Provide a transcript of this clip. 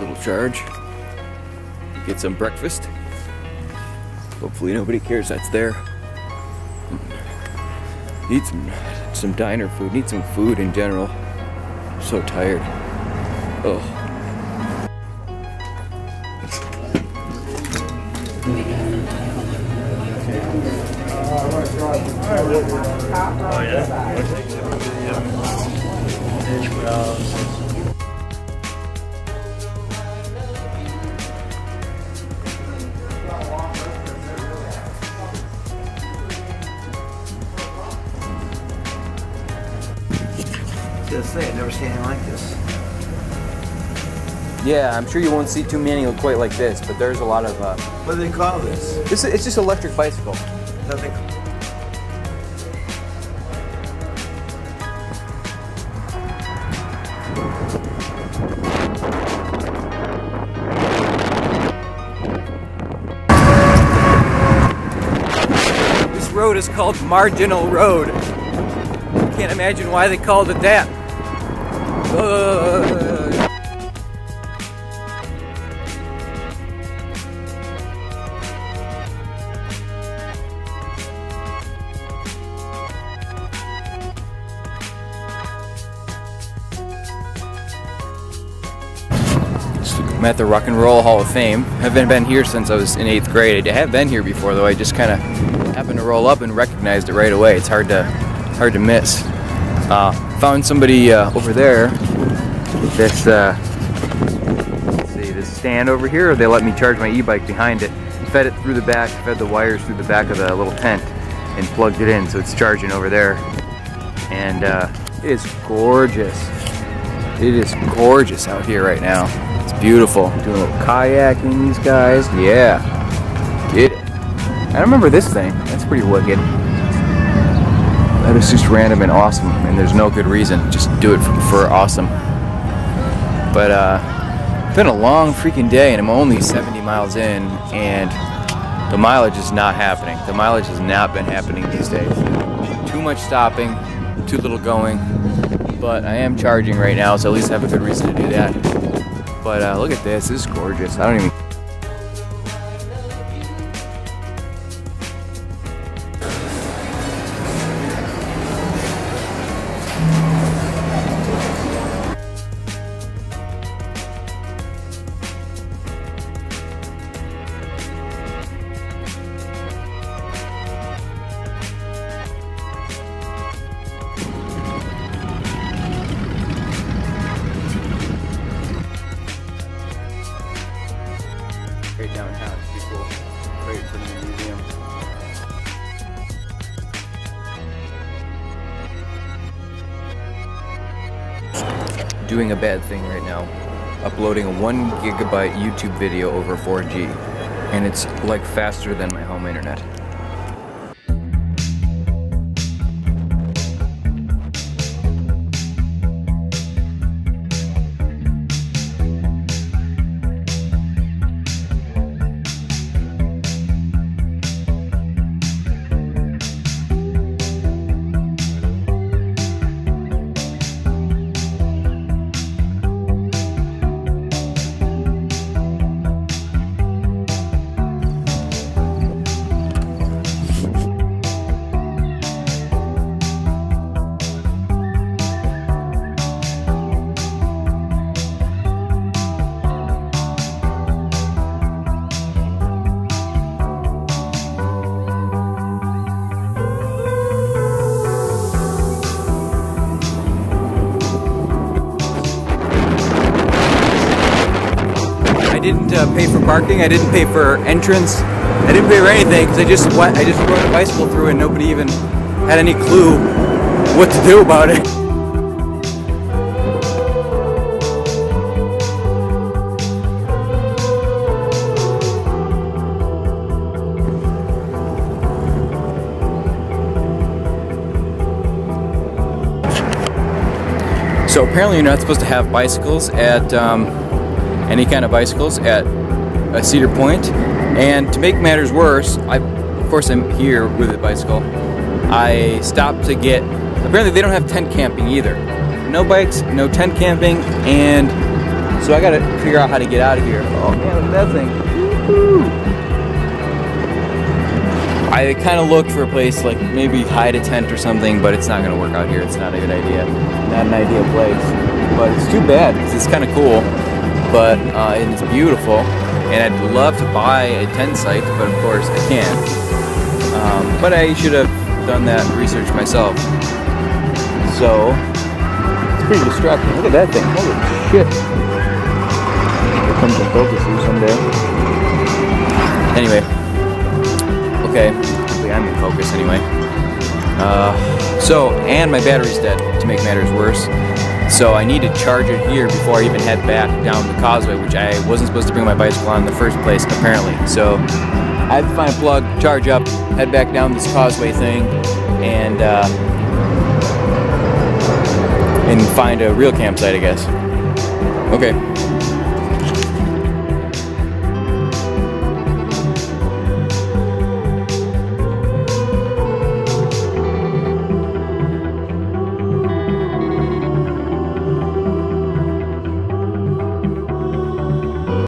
little charge. Get some breakfast. Hopefully nobody cares that's there. Hmm. Need some some diner food. Need some food in general. I'm so tired. Oh. Oh yeah. Hash browns. Just I've never seen anything like this. Yeah, I'm sure you won't see too many quite like this, but there's a lot of. Uh, What do they call this? this it's just electric bicycle. Nothing. This road is called Marginal Road. Can't imagine why they called it that. I'm at the Rock and Roll Hall of Fame. I haven't been here since I was in eighth grade. I have been here before though. I just kind of happened to roll up and recognized it right away. It's hard to hard to miss. Uh, found somebody uh, over there. This uh, see, this stand over here. They let me charge my e-bike behind it. Fed it through the back. Fed the wires through the back of the little tent and plugged it in, so it's charging over there. And uh, it is gorgeous. It is gorgeous out here right now. It's beautiful. Doing a little kayaking, these guys. Yeah. Get it. I remember this thing. That's pretty wicked. That is just random and awesome, and there's no good reason. Just do it for, for awesome. But uh, it's been a long freaking day, and I'm only 70 miles in, and the mileage is not happening. The mileage has not been happening these days. Too much stopping, too little going. But I am charging right now, so at least I have a good reason to do that. But uh, look at this. This is gorgeous. I don't even. Doing a bad thing right now. Uploading a one gigabyte YouTube video over 4G. And it's like faster than my home internet. Didn't pay for parking. I didn't pay for entrance. I didn't pay for anything because I just went. I just rode a bicycle through and nobody even had any clue what to do about it. So apparently you're not supposed to have bicycles at um, any kind of bicycles at Cedar Point. And to make matters worse, I, of course, I'm here with a bicycle. I stopped to get. Apparently, they don't have tent camping either. No bikes, no tent camping, and So I gotta figure out how to get out of here. Oh man, look at that thing. I kind of looked for a place like maybe hide a tent or something, but it's not gonna work out here. It's not a good idea. Not an ideal place. But it's too bad 'cause it's kind of cool, but uh, it's beautiful. And I'd love to buy a tent site, but of course I can't. Um, but I should have done that research myself. So it's pretty distracting. Look at that thing. Holy shit. Here comes focus here someday. Anyway. Okay. Hopefully I'm in focus anyway. Uh, so, and my battery's dead, to make matters worse. So I need to charge it here before I even head back down the causeway, which I wasn't supposed to bring my bicycle on in the first place, apparently. So I have to find a plug, charge up, head back down this causeway thing, and uh, and find a real campsite, I guess. Okay.